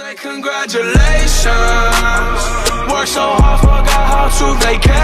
say congratulations Worked so hard, forgot how to vacate?